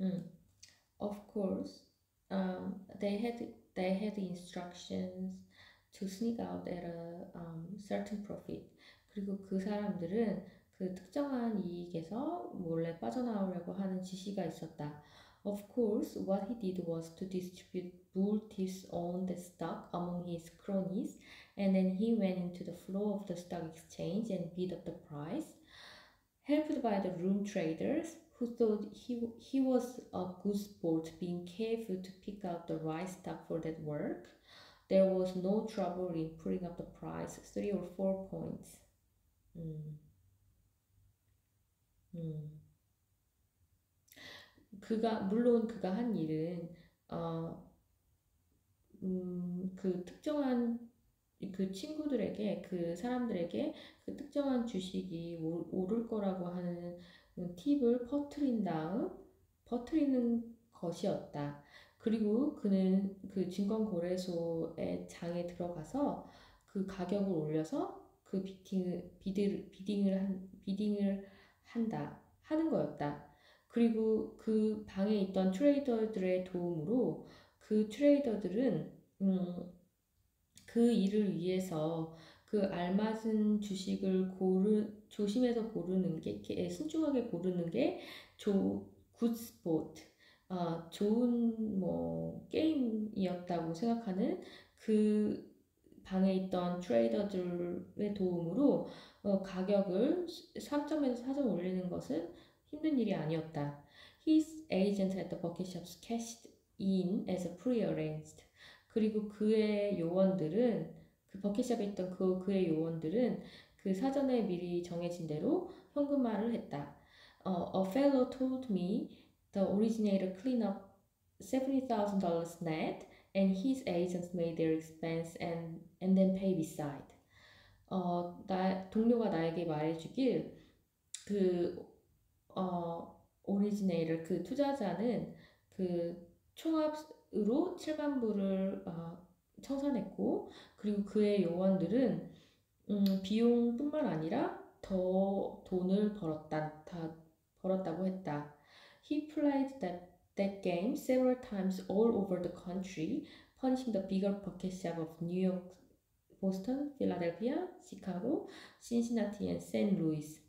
음. Of course, um, they had they had instructions to sneak out at a um, certain profit. 그리고 그 사람들은 그 특정한 이익에서 몰래 빠져나오려고 하는 지시가 있었다. Of course, what he did was to distribute bull tips on the stock among his cronies, and then he went into the floor of the stock exchange and bid up the price. Helped by the room traders, who thought he, he was a good sport being careful to pick out the right stock for that work, there was no trouble in putting up the price three or four points. 음. 음. 그가 물론 그가 한 일은 어, 음, 그 특정한 그 친구들에게 그 사람들에게 그 특정한 주식이 오, 오를 거라고 하는 팁을 퍼트린 다음 퍼트리는 것이었다. 그리고 그는 그 증권거래소의 장에 들어가서 그 가격을 올려서 그 bidding을 bid, bidding을 한 bidding을 한다 하는 거였다. 그리고 그 방에 있던 trader들의 도움으로 그 trader들은 음, 그 일을 위해서 그 알맞은 주식을 고르 조심해서 고르는 게 신중하게 고르는 게 조, good sport 아, 좋은 뭐 게임이었다고 생각하는 그 방에 있던 trader들의 도움으로 어, 가격을 3점에서 4점 올리는 것은 힘든 일이 아니었다. His agent at the bucket shops cashed in as prearranged. 그리고 그의 요원들은 그 버킷샵에 있던 그 그의 요원들은 그 사전에 미리 정해진 대로 현금화를 했다. Uh, a fellow told me the originator cleaned up $70,000 net and his agents made their expense and, and then pay beside. 어, 나, 동료가 나에게 말해주길 그 어, 오리지네이터 그 투자자는 그 총합으로 7만 불을 어, 청산했고 그리고 그의 요원들은 음, 비용뿐만 아니라 더 돈을 벌었다 다 벌었다고 했다. He played that that game several times all over the country, punishing the bigger bucket shops of New York, Boston, Philadelphia, Chicago, Cincinnati, and St. Louis.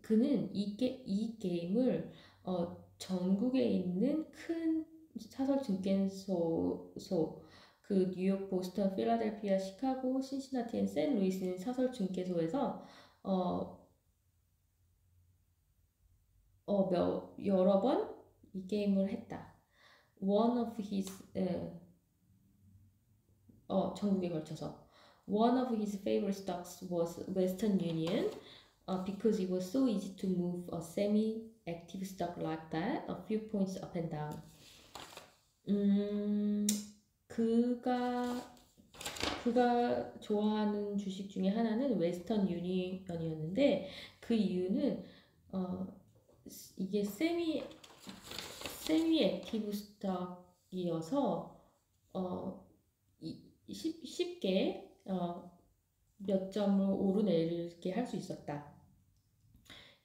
그는 이, 게, 이 게임을 어, 전국에 있는 큰 사설 증권소 그 뉴욕, 보스턴, 필라델피아, 시카고, 신시나티, and 루이스 사설 중개소에서 어, 어, 몇, 여러 번 이 게임을 했다. One of his 에, 어, 전국에 걸쳐서 One of his favorite stocks was Western Union uh, because it was so easy to move a semi-active stock like that a few points up and down. 음, 그가 그가 좋아하는 주식 중에 하나는 웨스턴 유니언이었는데 그 이유는 어, 이게 semi semi active stock이어서 어, 이, 쉽, 쉽게 어, 몇 점을 오르내리게 할 수 있었다.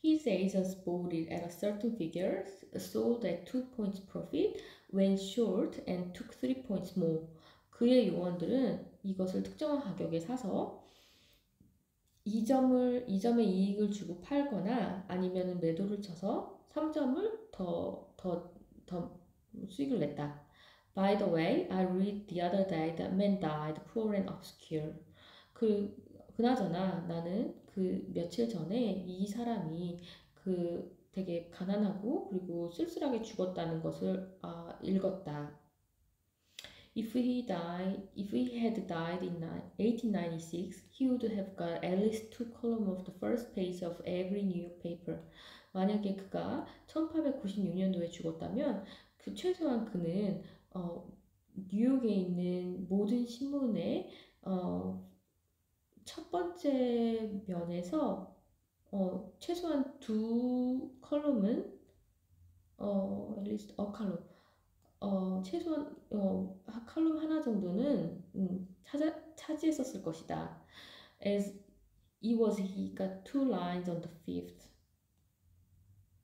His agents bought it at a certain figure, sold at 2 points profit, went short and took 3 points more. 그의 요원들은 이것을 특정한 가격에 사서 2점을 2점의 이익을 주고 팔거나 아니면 매도를 쳐서 3점을 더 더 더 수익을 냈다. By the way, I read the other day that man died poor and obscure. 그 그나저나 나는 그 며칠 전에 이 사람이 그 되게 가난하고 그리고 쓸쓸하게 죽었다는 것을 아, 읽었다. If he died, if he had died in 1896, he would have got at least two columns of the first page of every New York paper. 만약에 그가 1896년도에 죽었다면 그 최소한 그는 어, 뉴욕에 있는 모든 신문에 어, 첫 번째 면에서 어, 최소한 두 컬럼은 어, least a column 어, 최소한 어, 컬럼 하나 정도는 음, 찾아, 차지했었을 것이다. As it was he got two lines on the fifth.